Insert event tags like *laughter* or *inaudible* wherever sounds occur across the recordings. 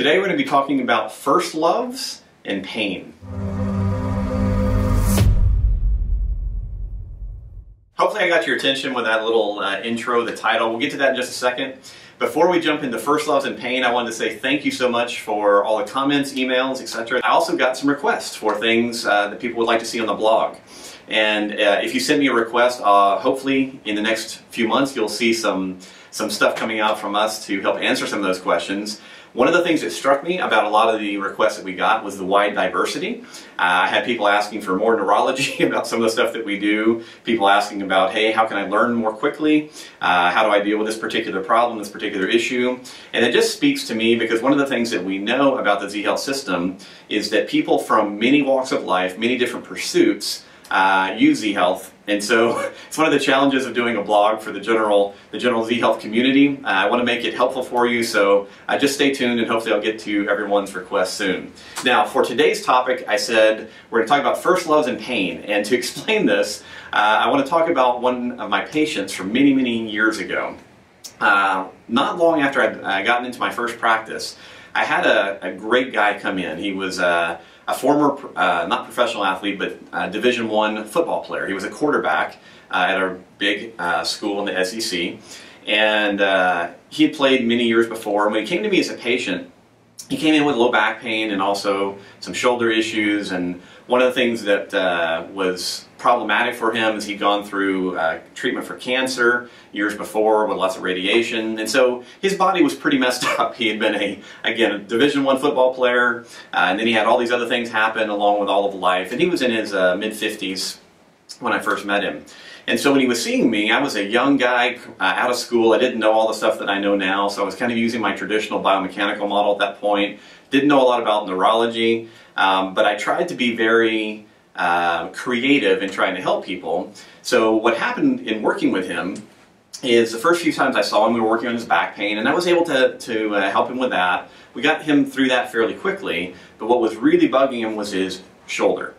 Today we're going to be talking about first loves and pain. Hopefully I got your attention with that little uh, intro, the title. We'll get to that in just a second. Before we jump into first loves and pain, I wanted to say thank you so much for all the comments, emails, etc. I also got some requests for things uh, that people would like to see on the blog. And uh, if you send me a request, uh, hopefully in the next few months you'll see some, some stuff coming out from us to help answer some of those questions. One of the things that struck me about a lot of the requests that we got was the wide diversity. Uh, I had people asking for more neurology *laughs* about some of the stuff that we do, people asking about, hey, how can I learn more quickly? Uh, how do I deal with this particular problem, this particular issue? And it just speaks to me because one of the things that we know about the Z-Health system is that people from many walks of life, many different pursuits, uh, use Z-Health. And so *laughs* it's one of the challenges of doing a blog for the general, the general Z-Health community. Uh, I want to make it helpful for you, so uh, just stay tuned and hopefully I'll get to everyone's request soon. Now, for today's topic, I said we're going to talk about first loves and pain. *laughs* And to explain this, uh, I want to talk about one of my patients from many, many years ago. Uh, not long after I'd, I gotten into my first practice, I had a, a great guy come in. He was uh, a former, uh, not professional athlete, but uh, Division One football player. He was a quarterback uh, at our big uh, school in the SEC, and uh, he had played many years before. When he came to me as a patient, he came in with low back pain and also some shoulder issues. And one of the things that was problematic for him is he'd gone through uh, treatment for cancer years before with lots of radiation, and so his body was pretty messed *laughs* up. He had been a again a Division One football player, uh, and then he had all these other things happen along with all of life, and he was in his uh, mid 50s when I first met him. And so when he was seeing me, I was a young guy uh, out of school. I didn't know all the stuff that I know now, so I was kind of using my traditional biomechanical model at that point. Didn't know a lot about neurology, um, but I tried to be very uh, creative in trying to help people. So what happened in working with him is the first few times I saw him, we were working on his back pain, and I was able to, to uh, help him with that. We got him through that fairly quickly, but what was really bugging him was his shoulder.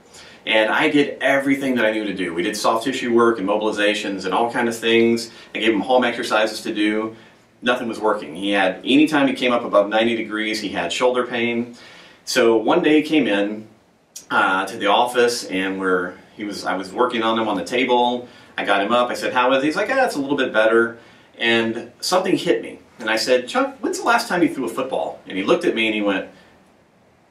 And I did everything that I knew to do. We did soft tissue work and mobilizations and all kind of things. I gave him home exercises to do. Nothing was working. He had, anytime he came up above 90 degrees, he had shoulder pain. So one day he came in uh, to the office and we're, he was, I was working on him on the table. I got him up. I said, how is he? He's like, ah, it's a little bit better. And something hit me. And I said, Chuck, when's the last time you threw a football? And he looked at me and he went,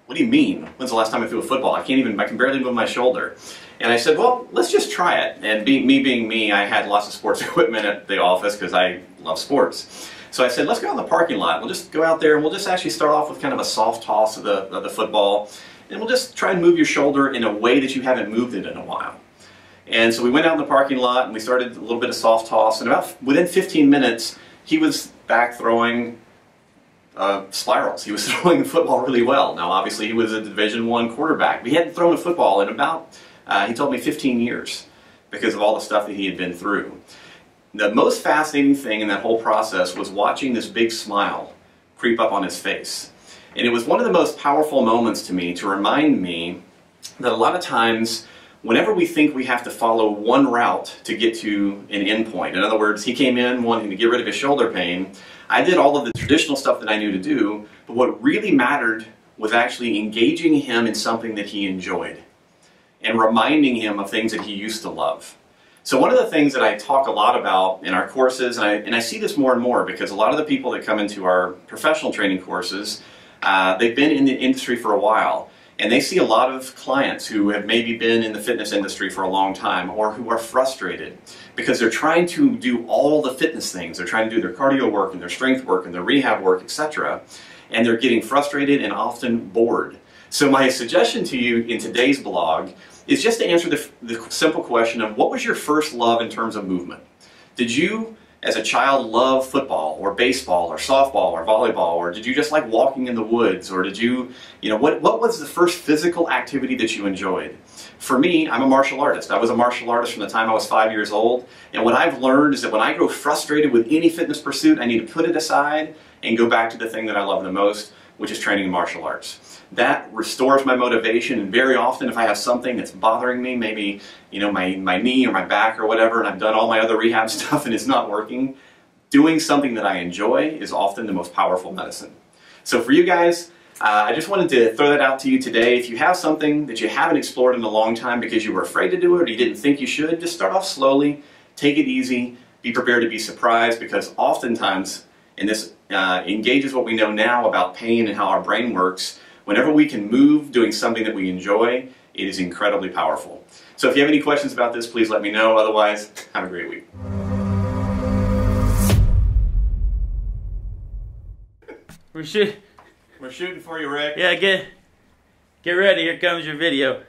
what do you mean? When's the last time I threw a football? I can't even, I can barely move my shoulder. And I said, well, let's just try it. And be, me being me, I had lots of sports *laughs* equipment at the office because I love sports. So I said, let's go out in the parking lot. We'll just go out there and we'll just actually start off with kind of a soft toss of the, of the football. And we'll just try and move your shoulder in a way that you haven't moved it in a while. And so we went out in the parking lot and we started a little bit of soft toss. And about within 15 minutes, he was back throwing uh, spirals. He was *laughs* throwing the football really well. Now, obviously, he was a Division One quarterback. But He hadn't thrown a football in about, uh, he told me, 15 years because of all the stuff that he had been through. The most fascinating thing in that whole process was watching this big smile creep up on his face. And it was one of the most powerful moments to me to remind me that a lot of times whenever we think we have to follow one route to get to an endpoint, in other words, he came in wanting to get rid of his shoulder pain, I did all of the traditional stuff that I knew to do, but what really mattered was actually engaging him in something that he enjoyed and reminding him of things that he used to love. So one of the things that I talk a lot about in our courses, and I, and I see this more and more because a lot of the people that come into our professional training courses, uh, they've been in the industry for a while. And they see a lot of clients who have maybe been in the fitness industry for a long time or who are frustrated because they're trying to do all the fitness things. They're trying to do their cardio work and their strength work and their rehab work, etc. And they're getting frustrated and often bored. So my suggestion to you in today's blog is just to answer the, the simple question of what was your first love in terms of movement? Did you as a child love football or baseball or softball or volleyball? Or did you just like walking in the woods? Or did you you know what what was the first physical activity that you enjoyed? For me i'm a martial artist. I was a martial artist from the time i was five years old. And what i've learned is that when i grow frustrated with any fitness pursuit i need to put it aside and go back to the thing that i love the most which is training in martial arts that restores my motivation and very often if I have something that's bothering me, maybe you know my, my knee or my back or whatever, and I've done all my other rehab *laughs* stuff and it's not working, doing something that I enjoy is often the most powerful medicine. So for you guys, Uh, I just wanted to throw that out to you today. If you have something that you haven't explored in a long time because you were afraid to do it or you didn't think you should, just start off slowly, take it easy, be prepared to be surprised because oftentimes, in this uh, engages what we know now about pain and how our brain works, whenever we can move doing something that we enjoy, it is incredibly powerful. So if you have any questions about this, please let me know. Otherwise, *laughs* have a great week. We should. We're shooting for you, Rick. Yeah, get get ready. Here comes your video.